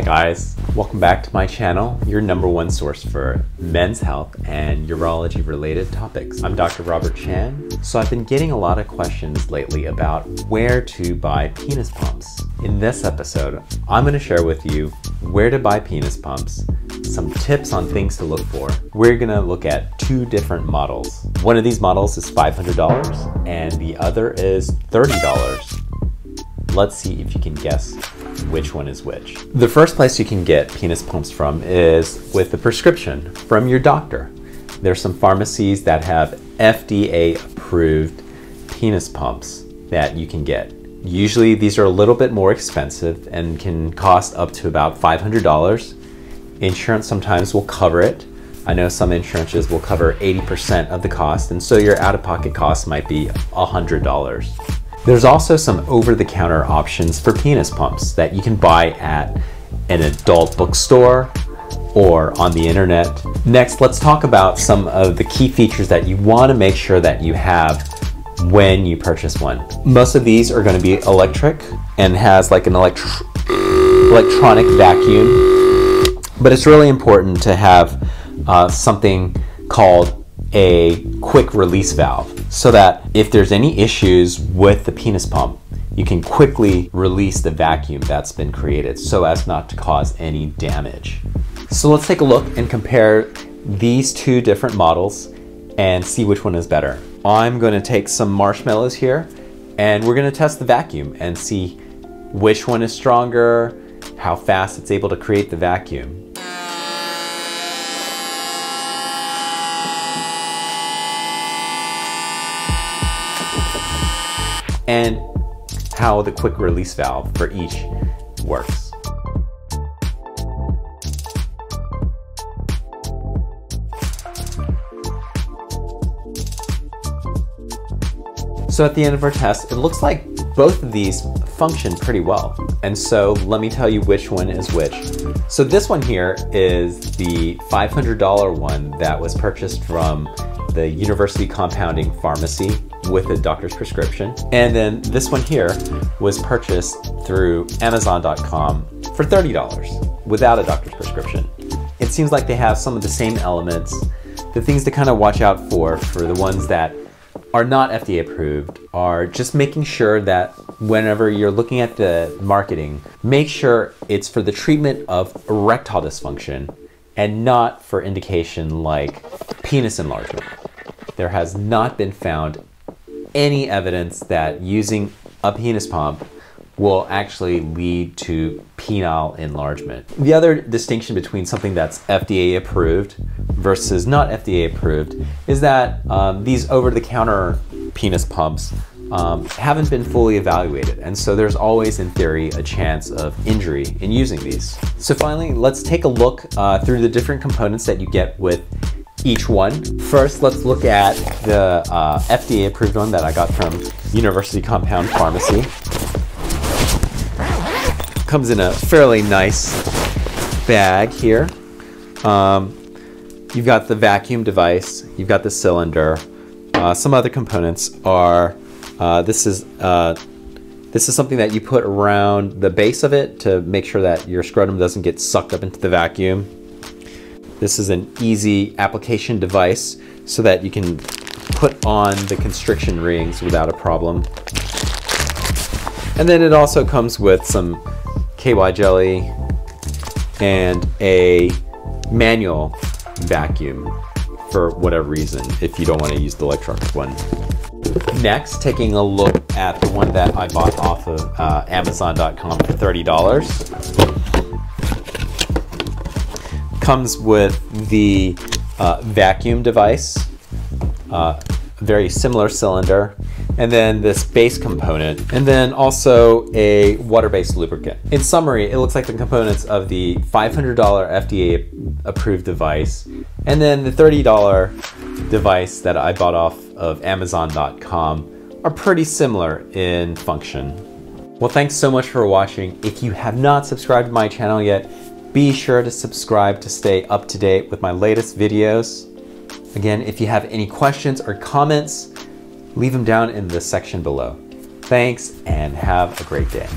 guys? Welcome back to my channel, your number one source for men's health and urology related topics. I'm Dr. Robert Chan. So I've been getting a lot of questions lately about where to buy penis pumps. In this episode, I'm going to share with you where to buy penis pumps, some tips on things to look for. We're going to look at two different models. One of these models is $500 and the other is $30. Let's see if you can guess which one is which. The first place you can get penis pumps from is with a prescription from your doctor. There's some pharmacies that have FDA approved penis pumps that you can get. Usually these are a little bit more expensive and can cost up to about $500. Insurance sometimes will cover it. I know some insurances will cover 80% of the cost and so your out-of-pocket cost might be $100. There's also some over-the-counter options for penis pumps that you can buy at an adult bookstore or on the internet. Next, let's talk about some of the key features that you want to make sure that you have when you purchase one. Most of these are going to be electric and has like an electr electronic vacuum, but it's really important to have uh, something called a quick release valve so that if there's any issues with the penis pump, you can quickly release the vacuum that's been created so as not to cause any damage. So let's take a look and compare these two different models and see which one is better. I'm to take some marshmallows here and we're to test the vacuum and see which one is stronger, how fast it's able to create the vacuum. And how the quick release valve for each works. So at the end of our test, it looks like both of these function pretty well. And so let me tell you which one is which. So this one here is the $500 one that was purchased from the University Compounding Pharmacy with a doctor's prescription. And then this one here was purchased through Amazon.com for $30 without a doctor's prescription. It seems like they have some of the same elements. The things to kind of watch out for, for the ones that are not FDA approved, are just making sure that whenever you're looking at the marketing, make sure it's for the treatment of erectile dysfunction and not for indication like penis enlargement. There has not been found any evidence that using a penis pump will actually lead to penile enlargement. The other distinction between something that's FDA approved versus not FDA approved is that um, these over-the-counter penis pumps um, haven't been fully evaluated. And so there's always, in theory, a chance of injury in using these. So finally, let's take a look uh, through the different components that you get with each one. First, let's look at the uh, FDA approved one that I got from University Compound Pharmacy. Comes in a fairly nice bag here. Um, you've got the vacuum device, you've got the cylinder. Uh, some other components are, uh, this is uh, this is something that you put around the base of it to make sure that your scrotum doesn't get sucked up into the vacuum. This is an easy application device so that you can put on the constriction rings without a problem. And then it also comes with some KY jelly and a manual vacuum for whatever reason if you don't want to use the electronic one. Next, taking a look at the one that I bought off of uh, Amazon.com for $30 comes with the uh, vacuum device, uh, very similar cylinder, and then this base component, and then also a water-based lubricant. In summary, it looks like the components of the $500 FDA approved device, and then the $30 device that I bought off of Amazon.com are pretty similar in function. Well, thanks so much for watching. If you have not subscribed to my channel yet, be sure to subscribe to stay up to date with my latest videos. Again, if you have any questions or comments, leave them down in the section below. Thanks and have a great day.